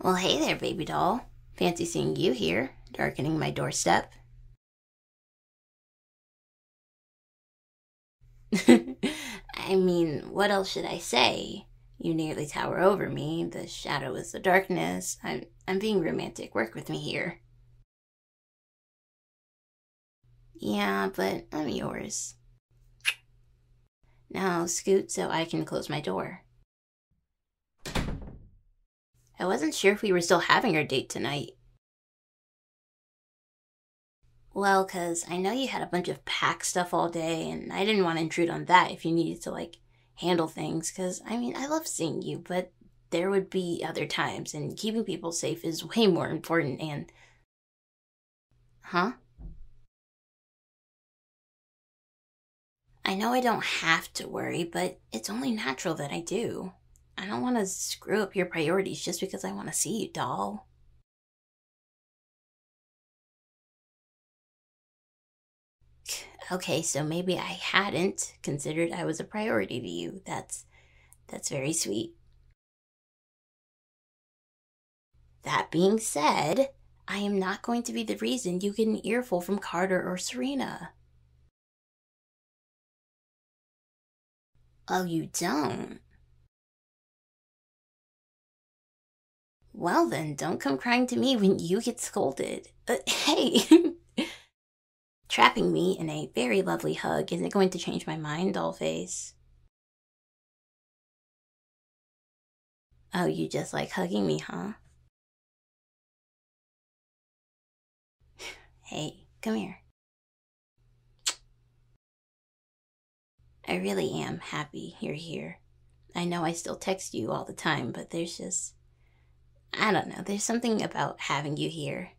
Well, hey there, baby doll. Fancy seeing you here, darkening my doorstep. I mean, what else should I say? You nearly tower over me. The shadow is the darkness. I'm, I'm being romantic. Work with me here. Yeah, but I'm yours. Now scoot so I can close my door. I wasn't sure if we were still having our date tonight. Well, cause I know you had a bunch of pack stuff all day, and I didn't want to intrude on that if you needed to, like, handle things. Cause, I mean, I love seeing you, but there would be other times, and keeping people safe is way more important, and. Huh? I know I don't have to worry, but it's only natural that I do. I don't want to screw up your priorities just because I want to see you, doll. Okay, so maybe I hadn't considered I was a priority to you. That's that's very sweet. That being said, I am not going to be the reason you get an earful from Carter or Serena. Oh, you don't? Well, then, don't come crying to me when you get scolded. Uh, hey! Trapping me in a very lovely hug isn't going to change my mind, dollface. Oh, you just like hugging me, huh? Hey, come here. I really am happy you're here. I know I still text you all the time, but there's just. I don't know, there's something about having you here.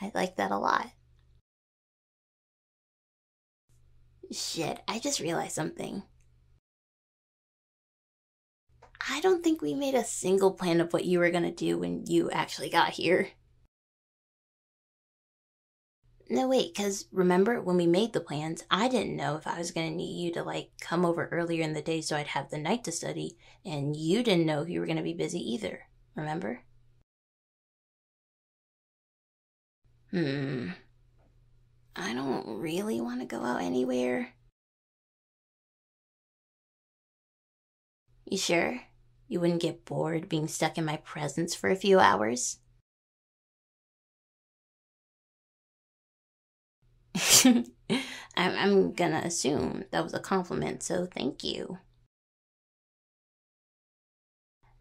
I like that a lot. Shit, I just realized something. I don't think we made a single plan of what you were gonna do when you actually got here. No, wait, because remember when we made the plans, I didn't know if I was going to need you to like come over earlier in the day so I'd have the night to study, and you didn't know if you were going to be busy either. Remember? Hmm. I don't really want to go out anywhere. You sure? You wouldn't get bored being stuck in my presence for a few hours? I'm, gonna assume that was a compliment, so thank you.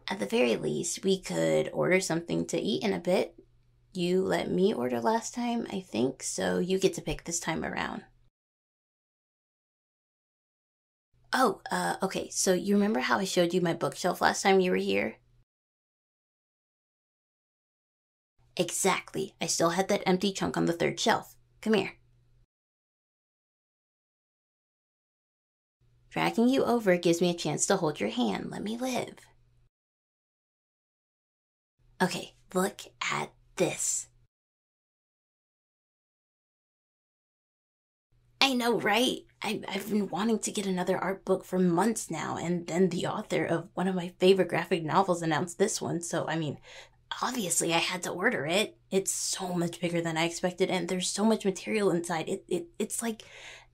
At the very least, we could order something to eat in a bit. You let me order last time, I think, so you get to pick this time around. Oh, uh, okay, so you remember how I showed you my bookshelf last time you were here? Exactly. I still had that empty chunk on the third shelf. Come here. Dragging you over gives me a chance to hold your hand. Let me live. Okay, look at this. I know, right? I, I've been wanting to get another art book for months now, and then the author of one of my favorite graphic novels announced this one, so I mean, obviously I had to order it. It's so much bigger than I expected, and there's so much material inside. It, it It's like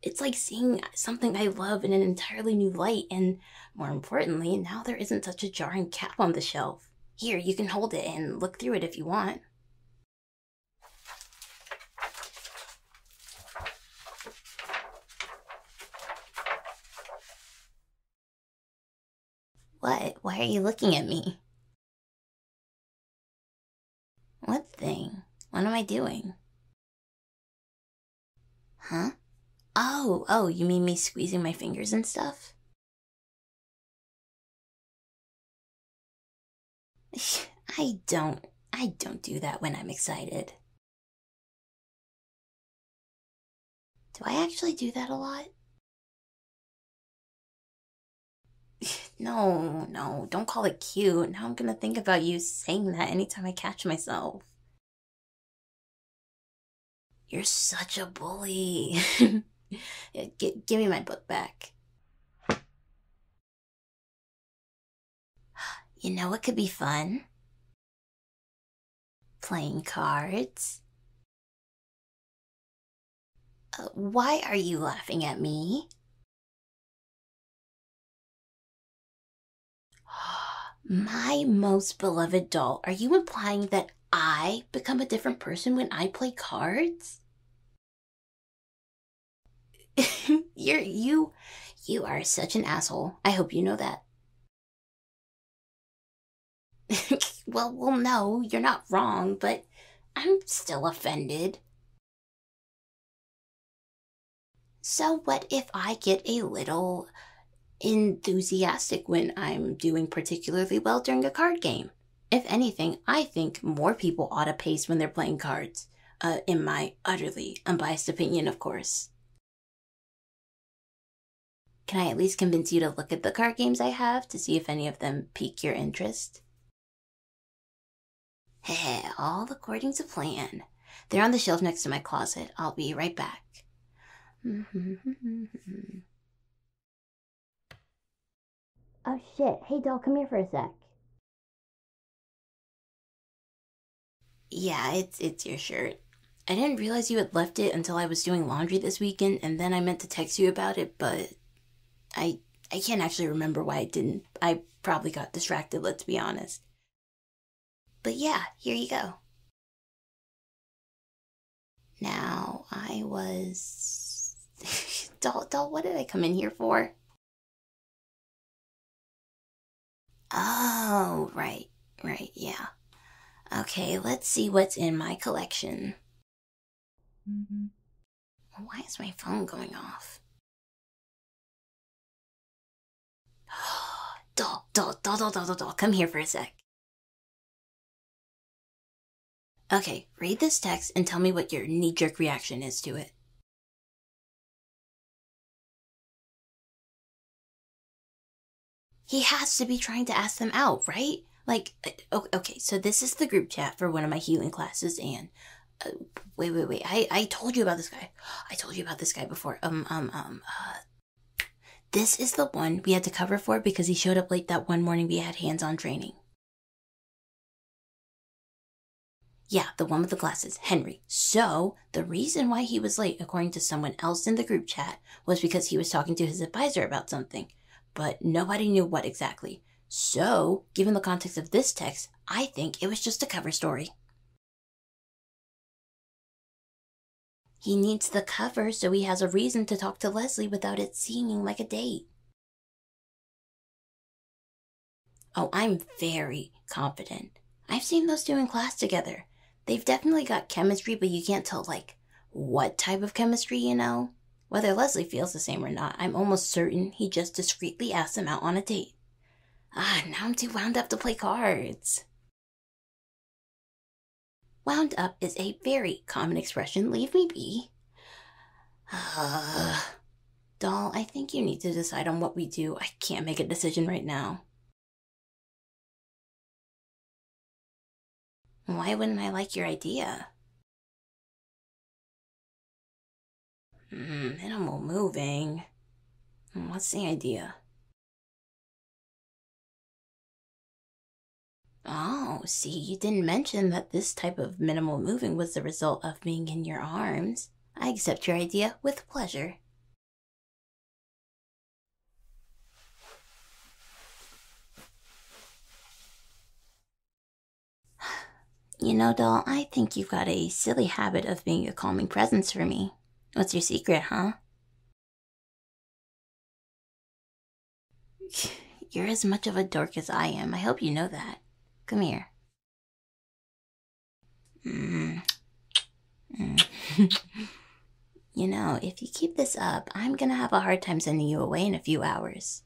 it's like seeing something I love in an entirely new light, and more importantly, now there isn't such a jarring cap on the shelf. Here, you can hold it and look through it if you want. What? Why are you looking at me? What thing? What am I doing? Huh? Oh, oh, you mean me squeezing my fingers and stuff? I don't. I don't do that when I'm excited. Do I actually do that a lot? no, no, don't call it cute. Now I'm gonna think about you saying that anytime I catch myself. You're such a bully. G- give me my book back. You know what could be fun? Playing cards. Uh, why are you laughing at me? My most beloved doll, are you implying that I become a different person when I play cards? You're you you are such an asshole. I hope you know that. well, well, no, you're not wrong, but I'm still offended. So, what if I get a little enthusiastic when I'm doing particularly well during a card game? If anything, I think more people ought to pace when they're playing cards. Uh, in my utterly unbiased opinion, of course. Can I at least convince you to look at the card games I have to see if any of them pique your interest? Hey, all according to plan. They're on the shelf next to my closet. I'll be right back. oh shit. Hey, doll, come here for a sec. Yeah, it's it's your shirt. I didn't realize you had left it until I was doing laundry this weekend, and then I meant to text you about it, but I I can't actually remember why I didn't. I probably got distracted, let's be honest. But yeah, here you go. Now, I was. doll, doll, what did I come in here for? Oh, right, right, yeah. Okay, let's see what's in my collection. Mm-hmm. Why is my phone going off? Doll, doll, doll, doll, doll, doll, come here for a sec. Okay, read this text and tell me what your knee jerk reaction is to it. He has to be trying to ask them out, right? Like, uh, okay, so this is the group chat for one of my healing classes, and uh, wait, wait, wait. I I told you about this guy. I told you about this guy before. Um, um, um. Uh, this is the one we had to cover for because he showed up late that one morning we had hands-on training. Yeah, the one with the glasses, Henry. So, the reason why he was late, according to someone else in the group chat, was because he was talking to his advisor about something. But nobody knew what exactly. So, given the context of this text, I think it was just a cover story. He needs the cover so he has a reason to talk to Leslie without it seeming like a date. Oh, I'm very confident. I've seen those two in class together. They've definitely got chemistry, but you can't tell, like, what type of chemistry, you know? Whether Leslie feels the same or not, I'm almost certain he just discreetly asked him out on a date. Ah, now I'm too wound up to play cards. Wound up is a very common expression. Leave me be. Uh, doll, I think you need to decide on what we do. I can't make a decision right now. Why wouldn't I like your idea? Minimal moving. What's the idea? Oh, see, you didn't mention that this type of minimal moving was the result of being in your arms. I accept your idea with pleasure. You know, doll, I think you've got a silly habit of being a calming presence for me. What's your secret, huh? You're as much of a dork as I am. I hope you know that. Come here. Mm. Mm. you know, if you keep this up, I'm gonna have a hard time sending you away in a few hours.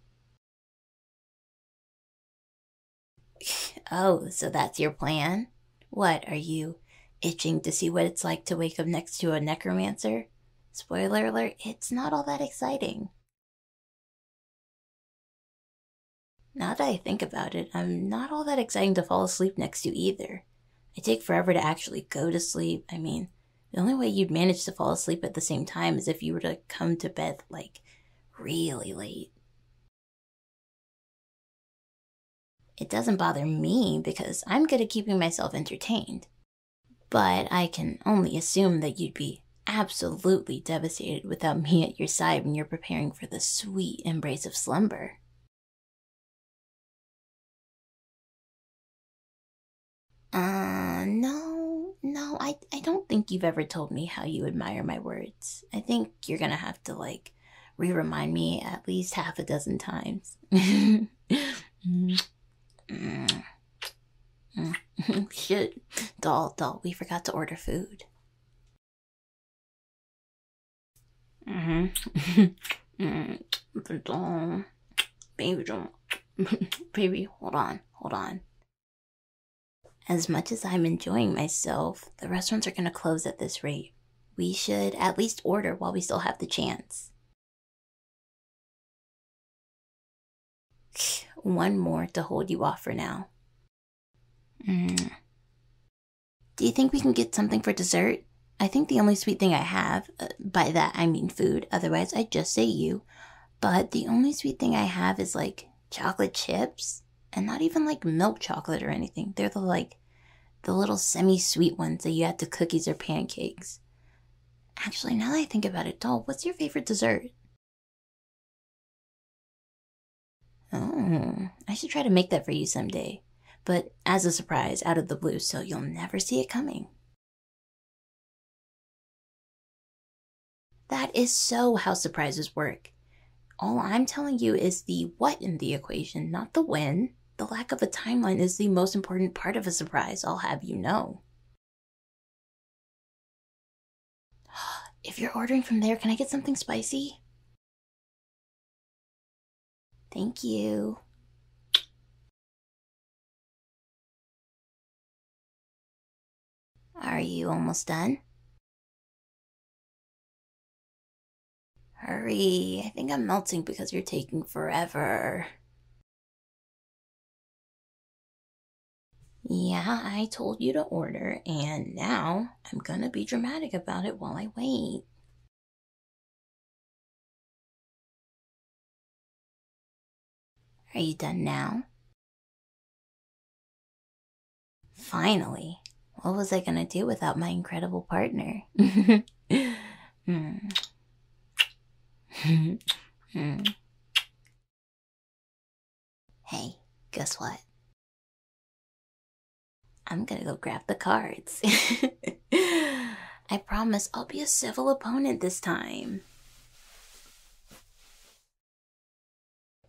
Oh, so that's your plan? What, are you itching to see what it's like to wake up next to a necromancer? Spoiler alert, it's not all that exciting. Now that I think about it, I'm not all that exciting to fall asleep next to either. I take forever to actually go to sleep. I mean, the only way you'd manage to fall asleep at the same time is if you were to come to bed, like, really late. It doesn't bother me because I'm good at keeping myself entertained. But I can only assume that you'd be absolutely devastated without me at your side when you're preparing for the sweet embrace of slumber. Uh, no, no, I, I don't think you've ever told me how you admire my words. I think you're gonna have to, like, re remind me at least half a dozen times. Shit. Doll, doll, we forgot to order food. Mm, doll. Baby, don't. Baby, hold on, hold on. As much as I'm enjoying myself, the restaurants are gonna close at this rate. We should at least order while we still have the chance. One more to hold you off for now. Mm. Do you think we can get something for dessert? I think the only sweet thing I have, uh, by that I mean food, otherwise I'd just say you, but the only sweet thing I have is like chocolate chips, and not even like milk chocolate or anything. They're the like, the little semi sweet ones that you add to cookies or pancakes. Actually, now that I think about it, doll, what's your favorite dessert? Oh, I should try to make that for you someday but as a surprise out of the blue, so you'll never see it coming. That is so how surprises work. All I'm telling you is the what in the equation, not the when. The lack of a timeline is the most important part of a surprise, I'll have you know. If you're ordering from there, can I get something spicy? Thank you. Are you almost done? Hurry, I think I'm melting because you're taking forever. Yeah, I told you to order, and now I'm gonna be dramatic about it while I wait. Are you done now? Finally. What was I to do without my incredible partner? Hmm. Hmm. hey, guess what? I'm gonna go grab the cards. I promise I'll be a civil opponent this time.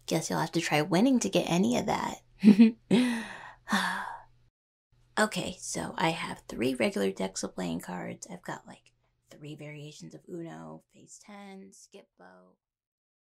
Guess you'll have to try winning to get any of that. Okay, so I have three regular decks of playing cards. I've got like three variations of Uno, Phase 10, Skip Bo.